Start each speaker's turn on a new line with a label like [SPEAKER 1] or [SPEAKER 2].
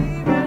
[SPEAKER 1] baby.